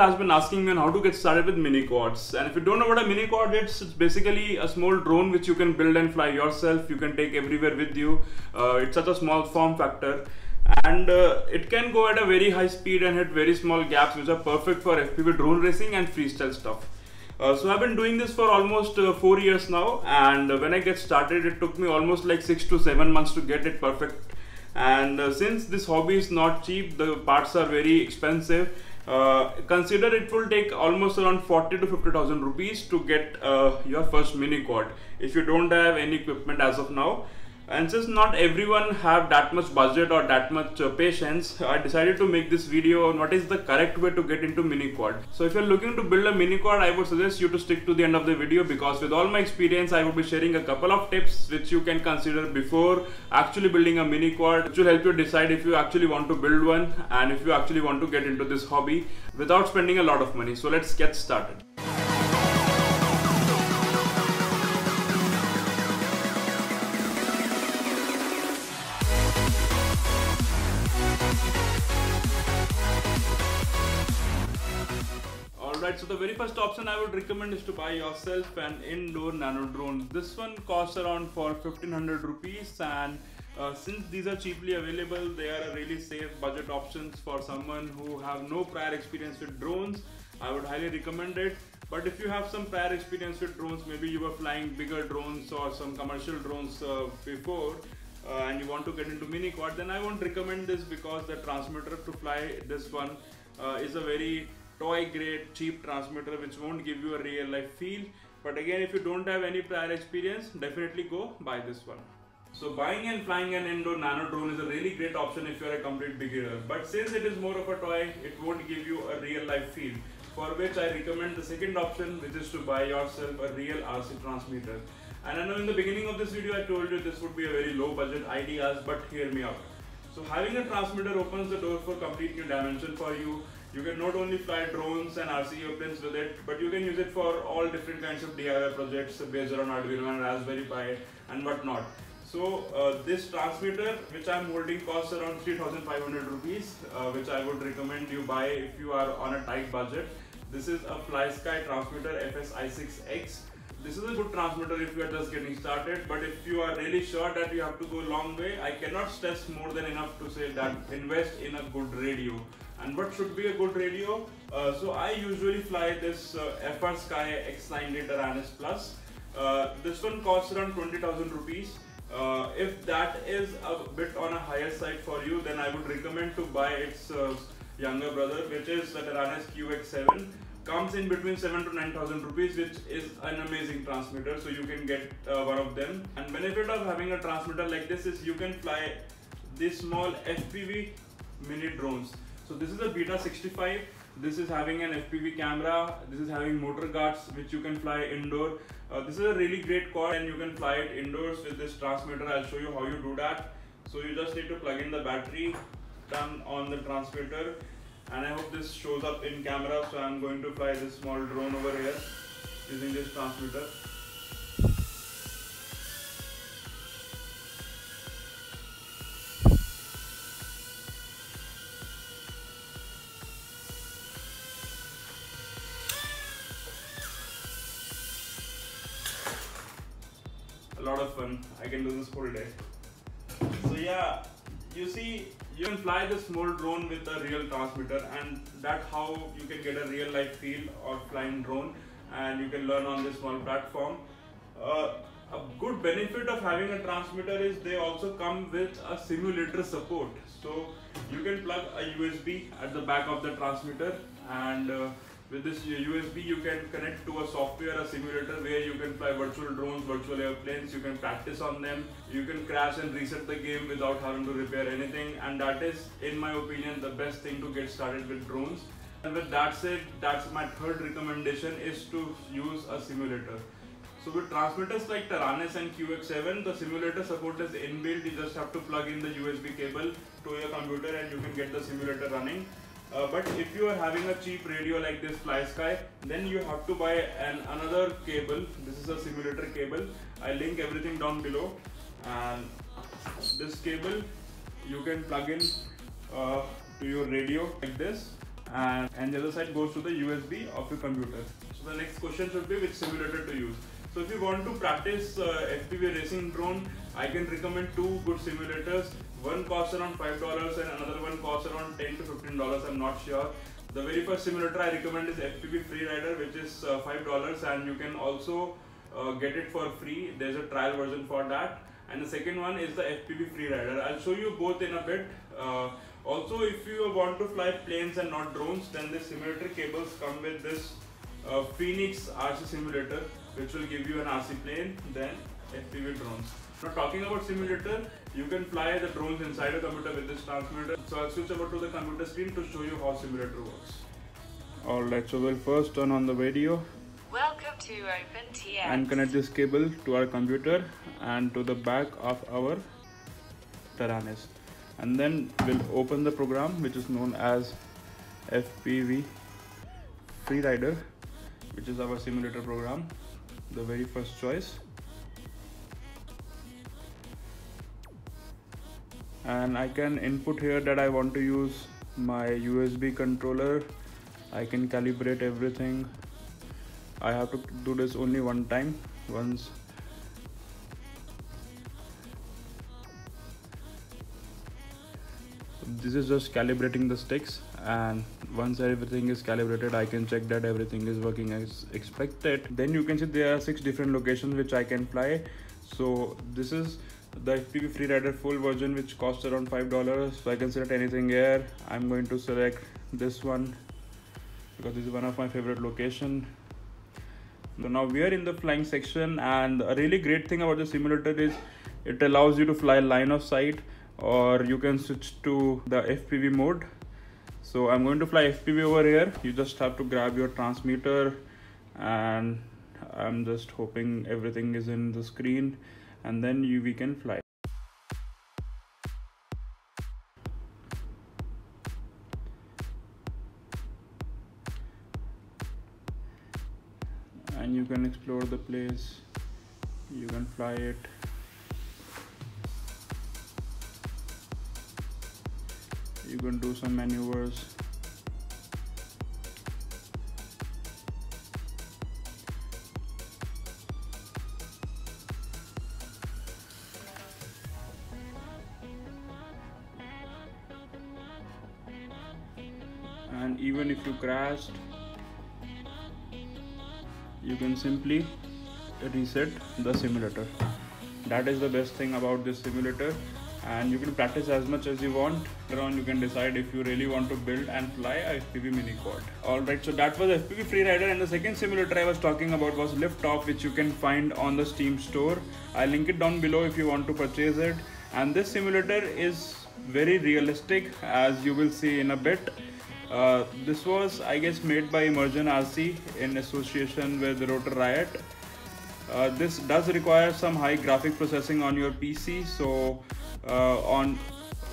has been asking me on how to get started with mini quads. And if you don't know what a mini quad is, it's basically a small drone which you can build and fly yourself. You can take everywhere with you. Uh, it's such a small form factor. And uh, it can go at a very high speed and hit very small gaps which are perfect for FPV drone racing and freestyle stuff. Uh, so I've been doing this for almost uh, four years now and when I get started it took me almost like six to seven months to get it perfect and uh, since this hobby is not cheap the parts are very expensive uh, consider it will take almost around 40 to 50,000 rupees to get uh, your first mini quad. If you don't have any equipment as of now and since not everyone have that much budget or that much uh, patience i decided to make this video on what is the correct way to get into mini quad. So if you're looking to build a mini quad i would suggest you to stick to the end of the video because with all my experience i will be sharing a couple of tips which you can consider before actually building a mini quad which will help you decide if you actually want to build one and if you actually want to get into this hobby without spending a lot of money. So let's get started Alright, so the very first option I would recommend is to buy yourself an indoor nano drone. This one costs around for 1500 rupees and uh, since these are cheaply available, they are a really safe budget options for someone who have no prior experience with drones. I would highly recommend it. But if you have some prior experience with drones, maybe you were flying bigger drones or some commercial drones uh, before, uh, and you want to get into mini quad, then I won't recommend this because the transmitter to fly this one uh, is a very toy grade cheap transmitter which won't give you a real life feel. But again if you don't have any prior experience definitely go buy this one. So buying and flying an indoor nano drone is a really great option if you are a complete beginner. But since it is more of a toy it won't give you a real life feel. For which I recommend the second option which is to buy yourself a real RC transmitter. And I know in the beginning of this video I told you this would be a very low budget ideas but hear me out. So having a transmitter opens the door for complete new dimension for you you can not only fly drones and RC airplanes with it, but you can use it for all different kinds of DIY projects based on Arduino and Raspberry Pi and whatnot. So uh, this transmitter which I am holding costs around 3500 rupees uh, which I would recommend you buy if you are on a tight budget. This is a FlySky transmitter FSI6X. This is a good transmitter if you are just getting started but if you are really sure that you have to go a long way I cannot stress more than enough to say that invest in a good radio and what should be a good radio. Uh, so I usually fly this uh, FrSky X9D Taranis Plus. Uh, this one costs around 20,000 rupees. Uh, if that is a bit on a higher side for you then I would recommend to buy its uh, younger brother which is the Taranis QX7 comes in between 7 to 9000 rupees which is an amazing transmitter so you can get uh, one of them. And benefit of having a transmitter like this is you can fly these small FPV mini drones so this is a Beta 65. This is having an FPV camera. This is having motor guards which you can fly indoor. Uh, this is a really great quad and you can fly it indoors with this transmitter. I'll show you how you do that. So you just need to plug in the battery, turn on the transmitter and I hope this shows up in camera. So I'm going to fly this small drone over here using this transmitter. Lot of fun. I can do this whole day. So yeah, you see, you can fly this small drone with a real transmitter and that's how you can get a real life feel of flying drone and you can learn on this small platform. Uh, a good benefit of having a transmitter is they also come with a simulator support. So you can plug a USB at the back of the transmitter and uh, with this USB you can connect to a software, a simulator where you can fly virtual drones, virtual airplanes, you can practice on them, you can crash and reset the game without having to repair anything and that is in my opinion the best thing to get started with drones. And with that said, that's my third recommendation is to use a simulator. So with transmitters like Taranis and QX7, the simulator support is inbuilt. You just have to plug in the USB cable to your computer and you can get the simulator running. Uh, but if you are having a cheap radio like this FlySky, then you have to buy an another cable. This is a simulator cable. I link everything down below. And this cable you can plug in uh, to your radio like this and, and the other side goes to the USB of your computer. So the next question should be which simulator to use. So if you want to practice uh, FPV racing drone, I can recommend two good simulators. One costs around $5 and another one costs around 10 to $15, I'm not sure. The very first simulator I recommend is FPV Freerider which is uh, $5 and you can also uh, get it for free. There's a trial version for that. And the second one is the FPV Freerider. I'll show you both in a bit. Uh, also, if you want to fly planes and not drones, then the simulator cables come with this uh, Phoenix RC simulator, which will give you an RC plane, then FPV drones. Now talking about simulator, you can fly the drones inside a computer with this transmitter. So I'll switch over to the computer screen to show you how simulator works. Alright, so we'll first turn on the video. Welcome to OpenTX. And connect this cable to our computer and to the back of our Taranis. And then we'll open the program which is known as FPV Freerider, which is our simulator program, the very first choice. and I can input here that I want to use my USB controller. I can calibrate everything. I have to do this only one time once. This is just calibrating the sticks and once everything is calibrated I can check that everything is working as expected. Then you can see there are six different locations which I can fly. So this is the FPV Freerider full version which costs around five dollars. So I can select anything here. I'm going to select this one because this is one of my favorite location. So now we are in the flying section. And a really great thing about the simulator is it allows you to fly line of sight or you can switch to the FPV mode so I'm going to fly FPV over here. You just have to grab your transmitter and I'm just hoping everything is in the screen and then you we can fly. And you can explore the place. You can fly it you can do some maneuvers. And even if you crashed you can simply reset the simulator. That is the best thing about this simulator and you can practice as much as you want. Later on you can decide if you really want to build and fly a FPV mini quad. Alright so that was FPV Freerider. And the second simulator I was talking about was Liftoff which you can find on the Steam store. I'll link it down below if you want to purchase it. And this simulator is very realistic as you will see in a bit. Uh, this was I guess made by Immersion RC in association with Rotor Riot. Uh, this does require some high graphic processing on your PC so uh, on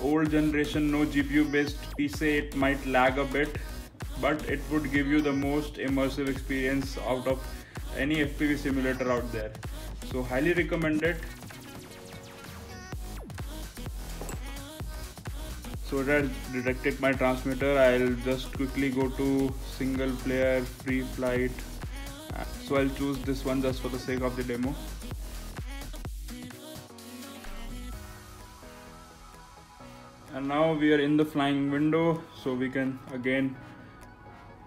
old generation no GPU based PC it might lag a bit but it would give you the most immersive experience out of any FPV simulator out there. So highly recommended. So that detected my transmitter. I'll just quickly go to single player free flight. So I'll choose this one just for the sake of the demo and now we are in the flying window so we can again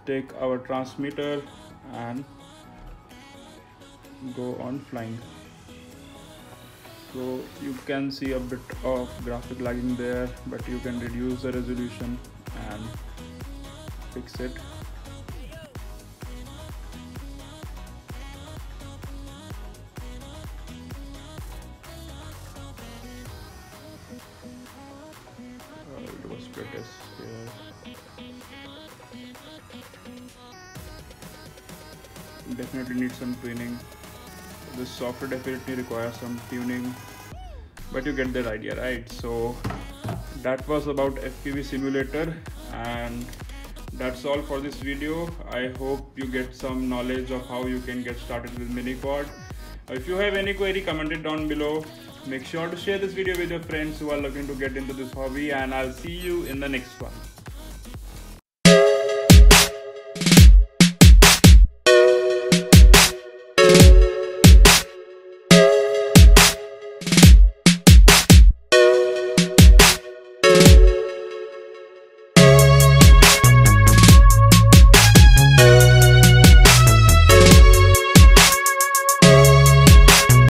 take our transmitter and go on flying. So you can see a bit of graphic lagging there but you can reduce the resolution and fix it was definitely need some tuning. This software definitely requires some tuning but you get that idea right? So that was about fpv simulator and that's all for this video. I hope you get some knowledge of how you can get started with mini quad. If you have any query comment it down below make sure to share this video with your friends who are looking to get into this hobby and i'll see you in the next one